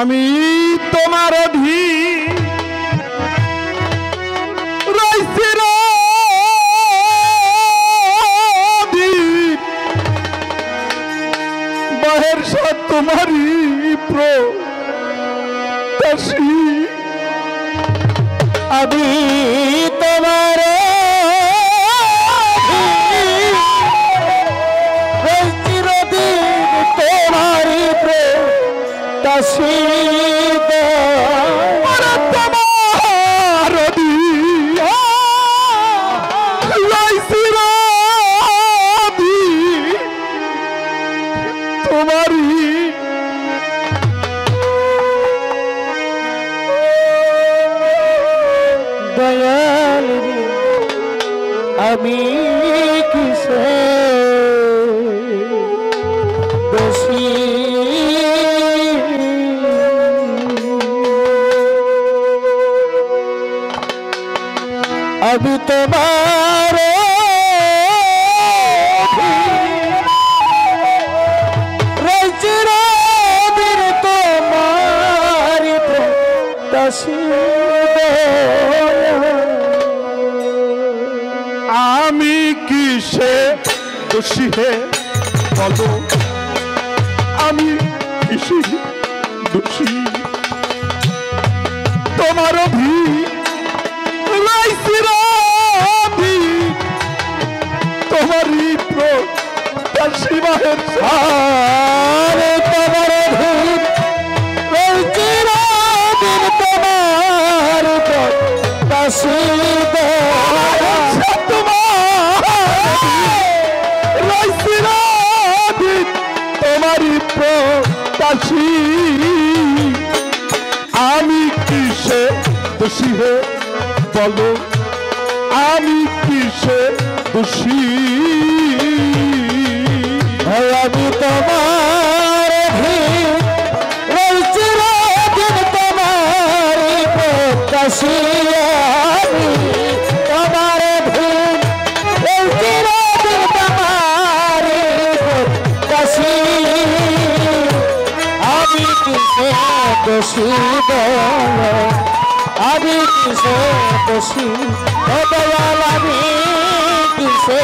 আমি তোমার অধীন রইছি। বাহের সাথ তোমারই প্রত্যাশী আমি তোমার আমি কিসে? দোষী। আমি তোমার দোষী তোমার ভি তোমারই প্রত্যাশী বাহের বলো, আমি কিসে দোষী? আমি তোমার ভূত রচির তোমার প্রত্যাশী তোমার ভূত রচির তোমার প্রত্যাশী। আমি কিসে দোষী আমি কিসে দোষী? ও দয়াল আমি কিসে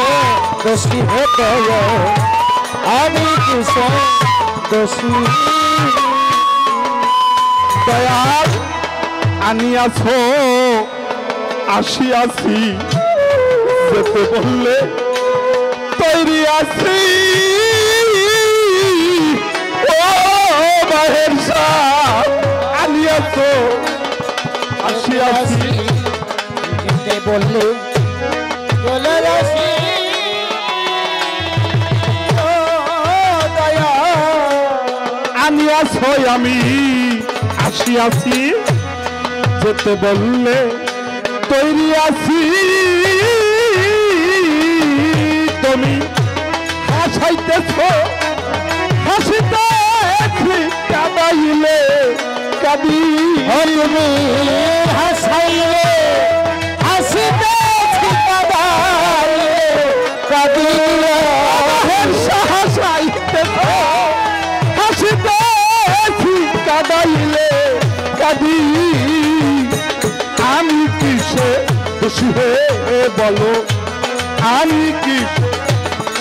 দোষী হে দয়াল আমি কিসে দোষী? দয়াল আনিয়াছ আসিয়াছি যেতে বললে তৈরি আছি। ও বাহের শাহ আনিয়াছ আসিয়াছি যেতে বললে চলে আসি দয়া। আনিয়াছ আমি আসিয়াছি যেতে বললে তৈরি আছি। তুমি হাসাইতেছ হাসিতেছি কাদাইলে কাদি তুমি হাসাইলে, হাসিতে কাদিলে হাসাইতেছ হাসিতেছি কাদাইলে আমি কিসে খুশি হে বলো, আমি কি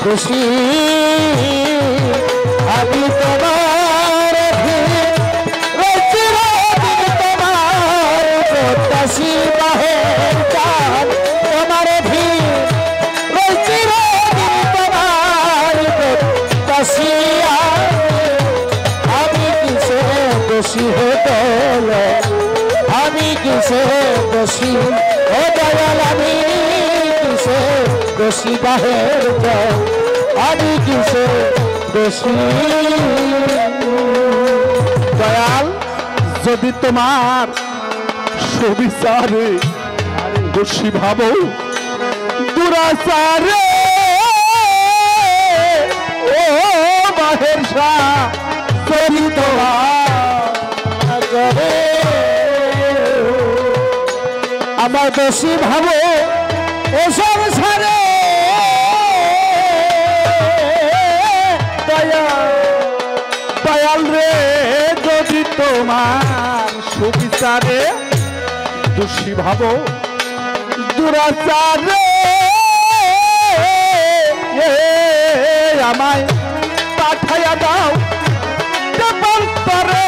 খুশি? আমি তোমার দোষী ও দয়াল আমি কিসে দোষী বাহের আমি কিসে দোষী? দয়াল, যদি তোমার সুবিচারে দোষী ভাবো, দুরাচারে বাহের শাহ করে আমার দোষী ভাবো ও সংসারে দয়াল রে যদি তোমার সুবিচারে দোষী ভাবো দুরাচারে এ, আমায় পাঠাইয়া দাও দেবান্তরে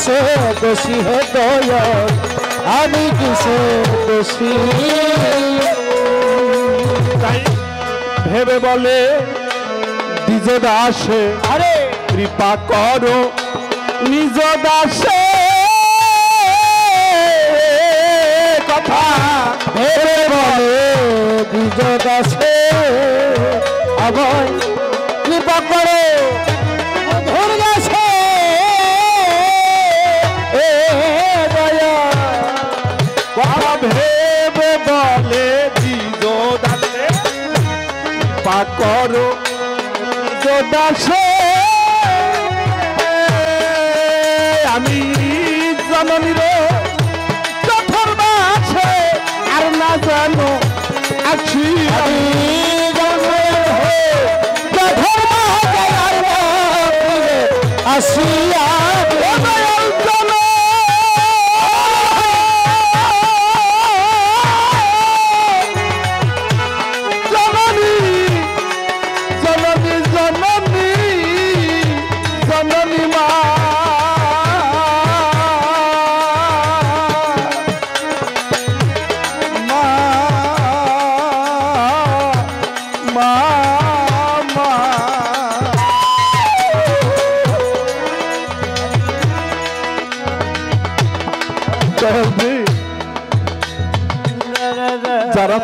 কিসে দোষী হে দয়াল? আমি কিসে দোষী তাই ভেবে বলে দ্বিজ দাসে আরে! কৃপা করো। নিজ দাসে কথা ভেবে বলে দ্বিজ দাসে আমায় দাসে। আমি জননীর চতুর দাসে আর না জানো আছি আমি।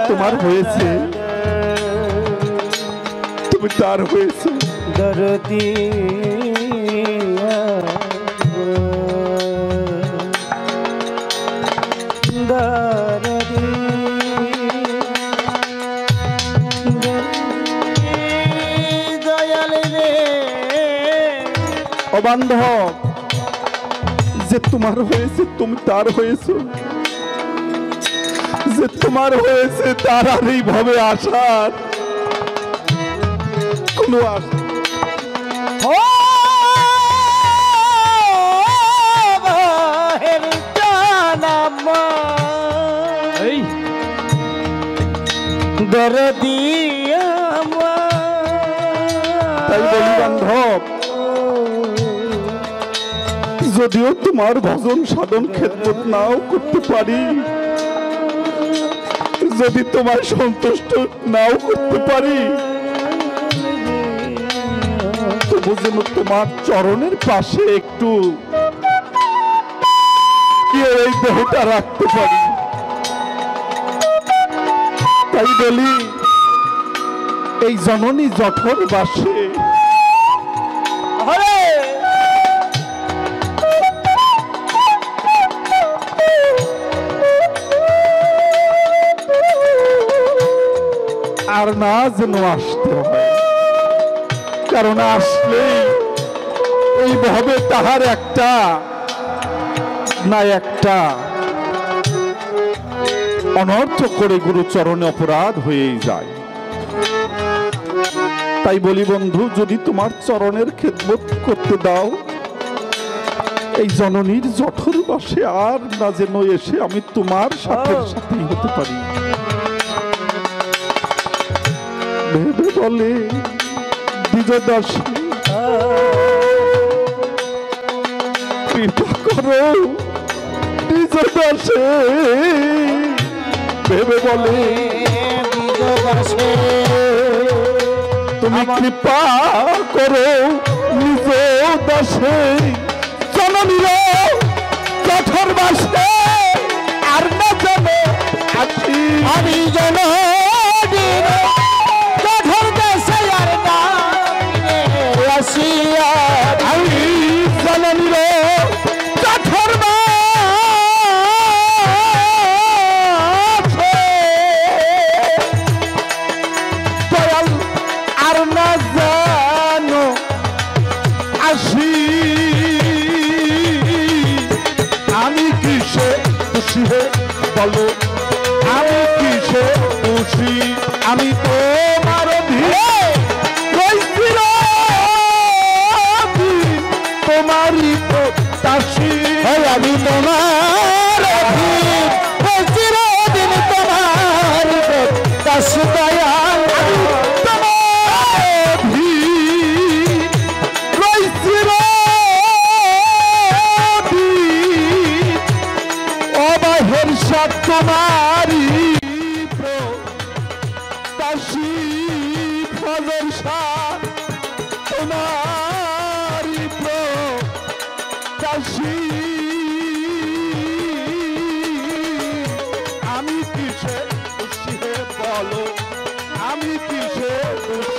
তোমার হয়েছে। তুমি তার হয়েছে। দরদি অবান্ধব যে তোমার হয়েছে তুমি তার হয়েছে। যে তোমার হয়েছে তার আর এইভাবে আসার কোনো আশা যদিও তোমার ভজন সাধন খেদমত নাও করতে পারি যদি তোমার সন্তুষ্ট নাও করতে পারি, তবু যেন তোমার চরণের পাশে একটু এই দেহটা রাখতে পারি। তাই বলি, এই জননী জঠর বাসে আর না যেন আসতে হয়। কারণ আসলেই এইভাবে তাহার একটা না একটা অনর্থ করে গুরুচরণে অপরাধ হয়েই যায়। তাই বলি বন্ধু, যদি তোমার চরণের খেদমত করতে দাও, এই জননীর জঠর বাসে আর না যেন এসে আমি তোমার সাথে সাথেই হতে পারি। ভেবে বলে দ্বিজদাসী কৃপা করো ভেবে বলে তুমি কৃপা করো নিজ দাসে জননীর কঠোর বাসে আর না জানো আমি যেন আমি তোমার me dizer